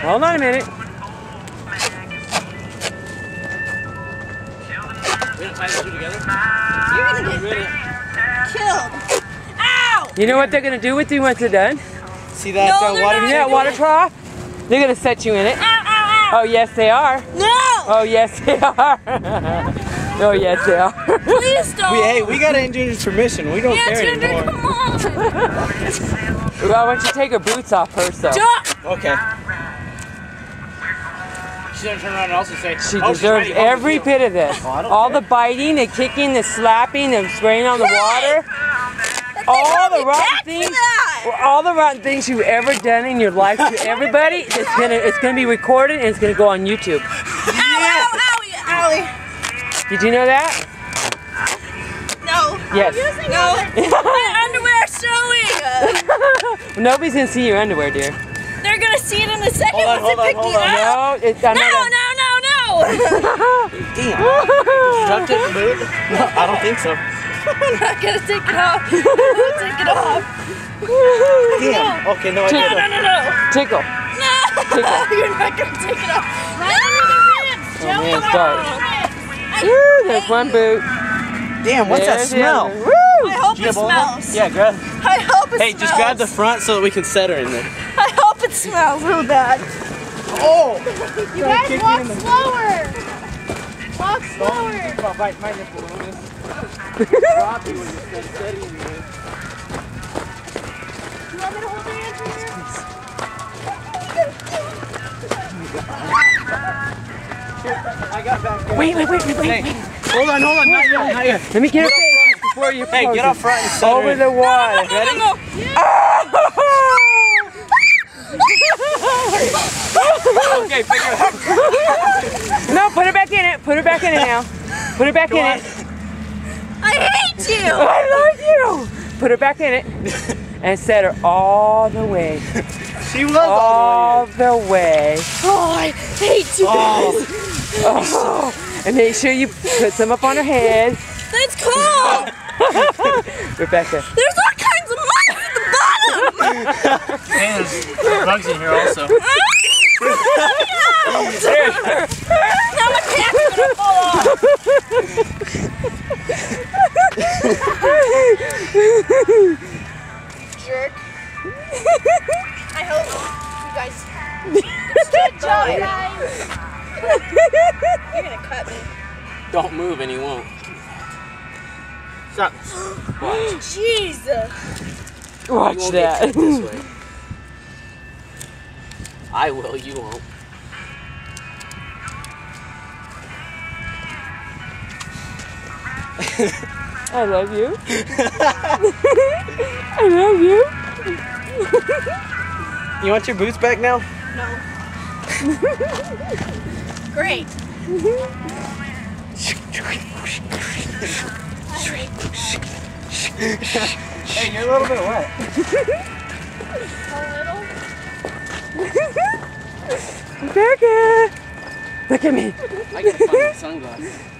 Hold on a minute. We don't tie the two together? You're gonna get killed. Ow! You know what they're gonna do with you once they're done? See that No, uh, water not. You know that water trough? They're gonna set you in it. Ow, ow, Oh yes they are. No! Oh yes they are. oh yes they are. Please don't. We, hey, we got an engineer's permission. We don't yeah, care Ginger, anymore. come on. well, why don't you take her boots off first though? Jump! Okay. She's gonna turn around and also say, She oh, deserves ready. Oh, every you. bit of this. Oh, All care. the biting, the kicking, the slapping, the spraying on the water. All the rotten things. All the rotten things you've ever done in your life to everybody, it's gonna it's gonna be recorded and it's gonna go on YouTube. Ow, ow, owie, owie. Did you know that? No. Yes. No. My underwear's showing. Nobody's gonna see your underwear, dear. They're gonna see it in a second Hold on, once hold they on, pick hold you on. up. No, it, I No, know no, no, no. Damn. Tucked it in the boot? No, I don't think so. I'm not gonna take it off. I'm gonna take it off. Damn. Okay, no, I No, did no, no, no. Tickle. No. You're not gonna take it off. Right under the ribs. Oh man, it's. Woo, I, there's one boot. Damn, what's that There's the smell? Woo! I hope it have all of them? smells. Yeah, grab. I hope it Hey, smells. just grab the front so that we can set her in there. I hope it smells real bad. Oh! You guys walk slower. Walk slower. You want me to hold your hand for you? Wait, wait, wait, wait, wait. Hold on, hold on, not yet, not yet. Let me get her face before you Hey, get up front and set her Over in. the water. No, no, no. Okay, No, put it back in it. Put it back in it now. Put it back in on. it. I hate you. I love you. Put her back in it. And set her all the way. She was All all the way. Oh, I hate you oh. guys. Oh. And make sure you put some up on her head. That's cool. Rebecca. There's all kinds of mice at the bottom. And there's bugs in here also. Now my are gonna fall off. Jerk. I hope you guys. Good job, guys. You're gonna cut me. Don't move and he won't. Stop. Watch. Jesus. Watch that. this way. I will, you won't. I love you. I love you. You want your boots back now? No. Great. Hey, you're a little bit wet. Rebecca. Look at me. I gotta find my sunglasses.